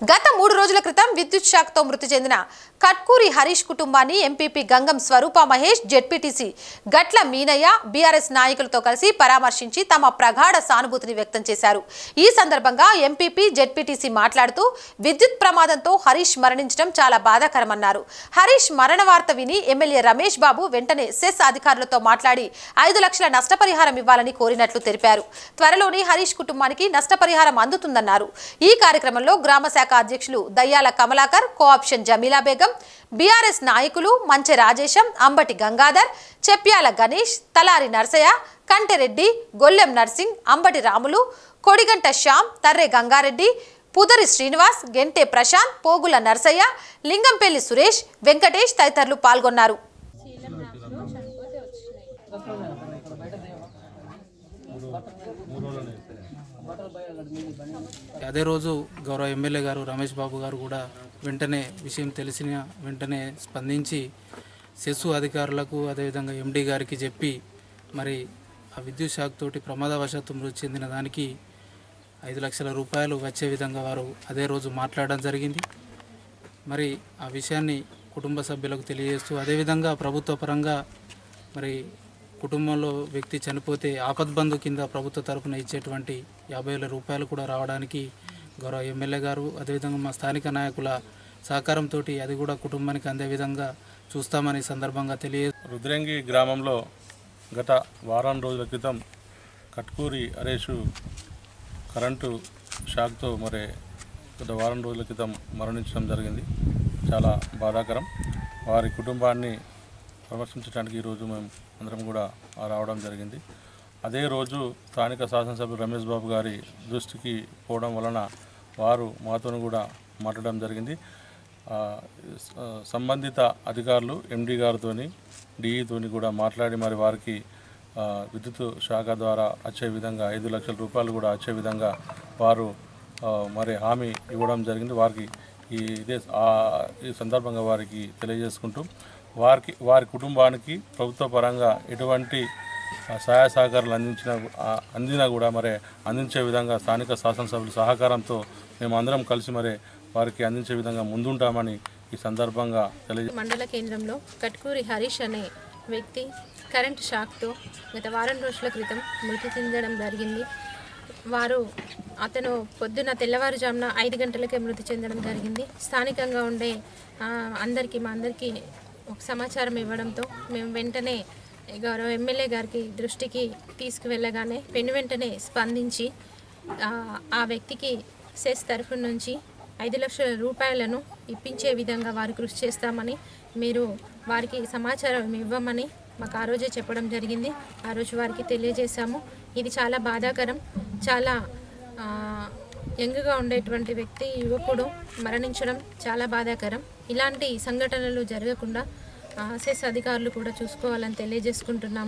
గత మూడు రోజుల క్రితం విద్యుత్ షాక్తో మృతి చెందిన కట్కూరి హరీష్ కుటుంబాన్ని MPP Gangam Swaroopa Mahesh ZPTC Gatla Meenayya BRS నాయకులతో కలిసి పరామర్శించి తమ ప్రగాఢ సానుభూతిని వ్యక్తం చేశారు. ఈ సందర్భంగా ఎంపీపీ జెడ్పీటీసీ మాట్లాడుతూ విద్యుత్ ప్రమాదంతో హరీష్ మరణించడం చాలా బాధాకరమన్నారు. హరీష్ మరణ వార్త విని ఎమ్మెల్యే రమేష్ బాబు వెంటనే సెస్ అధికారులతో మాట్లాడి ఐదు లక్షల నష్టపరిహారం ఇవ్వాలని కోరినట్లు తెలిపారు. త్వరలోనే హరీష్ కుటుంబానికి నష్టపరిహారం అందుతుందన్నారు. ఈ కార్యక్రమంలో గ్రామ శాఖ అధ్యక్షులు దయ్యాల కమలాకర్ కోఆప్షన్ జమీలా బేగం బీఆర్ఎస్ నాయకులు మంచె రాజేశం అంబటి గంగాధర్ చెప్యాల గణేష్ తలారి నర్సయ్య కంటెరెడ్డి గొల్లెం నర్సింగ్ అంబటి రాములు కొడిగంట శ్యామ్ తర్రె గంగారెడ్డి పుదరి శ్రీనివాస్ గెంటే ప్రశాంత్ పోగుల నర్సయ్య లింగంపల్లి సురేష్ వెంకటేష్ తదితరులు పాల్గొన్నారు. అదే రోజు గౌరవ ఎమ్మెల్యే గారు రమేష్ బాబు గారు కూడా వెంటనే విషయం తెలిసిన వెంటనే స్పందించి సెస్సు అధికారులకు అదేవిధంగా ఎండి గారికి చెప్పి మరి ఆ విద్యుత్ శాఖ తోటి ప్రమాదవశాత్తు మృతి చెందిన దానికి ఐదు లక్షల రూపాయలు వచ్చే విధంగా వారు అదే రోజు మాట్లాడడం జరిగింది. మరి ఆ విషయాన్ని కుటుంబ సభ్యులకు తెలియజేస్తూ అదేవిధంగా ప్రభుత్వ పరంగా మరి కుటుంబంలో వ్యక్తి చనిపోతే ఆపద్బంధు కింద ప్రభుత్వ తరపున ఇచ్చేటువంటి యాభై వేల రూపాయలు కూడా రావడానికి గౌరవ ఎమ్మెల్యే గారు అదేవిధంగా మా స్థానిక నాయకుల సహకారంతో అది కూడా కుటుంబానికి అందే విధంగా చూస్తామని సందర్భంగా తెలియ రుద్రంగి గ్రామంలో గత వారం రోజుల క్రితం కట్కూరి అరేషు కరెంటు షాక్తో మరి గత వారం రోజుల క్రితం మరణించడం జరిగింది. చాలా బాధాకరం. వారి కుటుంబాన్ని పరామర్శించడానికి ఈరోజు మేము అందరం కూడా రావడం జరిగింది. అదే రోజు స్థానిక శాసనసభ్యులు రమేష్ బాబు గారి దృష్టికి పోవడం వలన వారు మాతో కూడా మాట్లాడడం జరిగింది. సంబంధిత అధికారులు ఎండి గారితో డిఈతోని కూడా మాట్లాడి మరి వారికి విద్యుత్ శాఖ ద్వారా వచ్చే విధంగా ఐదు లక్షల రూపాయలు కూడా వచ్చే విధంగా వారు మరి హామీ ఇవ్వడం జరిగింది. వారికి ఈ ఇదే ఈ సందర్భంగా వారికి తెలియజేసుకుంటూ వారికి వారి కుటుంబానికి ప్రభుత్వ పరంగా ఎటువంటి సహాయ సహకారాలు అందించిన అందినా కూడా మరి అందించే విధంగా స్థానిక శాసనసభ్యుల సహకారంతో మేము అందరం కలిసి మరి వారికి అందించే విధంగా ముందుంటామని ఈ సందర్భంగా తెలియజే మండల కేంద్రంలో కట్కూరి హరీష్ అనే వ్యక్తి కరెంట్ షాక్తో గత వారం రోజుల క్రితం మృతి చెందడం జరిగింది. వారు అతను పొద్దున తెల్లవారుజామున ఐదు గంటలకే మృతి చెందడం జరిగింది. స్థానికంగా ఉండే అందరికీ మా అందరికీ సమాచారం ఇవ్వడంతో మేము వెంటనే గౌరవ ఎమ్మెల్యే గారికి దృష్టికి తీసుకువెళ్ళగానే వెను వెంటనే స్పందించి ఆ, వ్యక్తికి సెస్ తరఫు నుంచి ఐదు లక్షల రూపాయలను ఇప్పించే విధంగా వారు కృషి చేస్తామని మీరు వారికి సమాచారం ఇవ్వమని మాకు ఆ రోజే చెప్పడం జరిగింది. ఆ రోజు వారికి తెలియజేశాము. ఇది చాలా బాధాకరం చాలా యంగ్గా ఉండేటువంటి వ్యక్తి యువకుడు మరణించడం చాలా బాధాకరం. ఇలాంటి సంఘటనలు జరగకుండా ఆ, సెస్ అధికారులు కూడా చూసుకోవాలని తెలియజేసుకుంటున్నాము.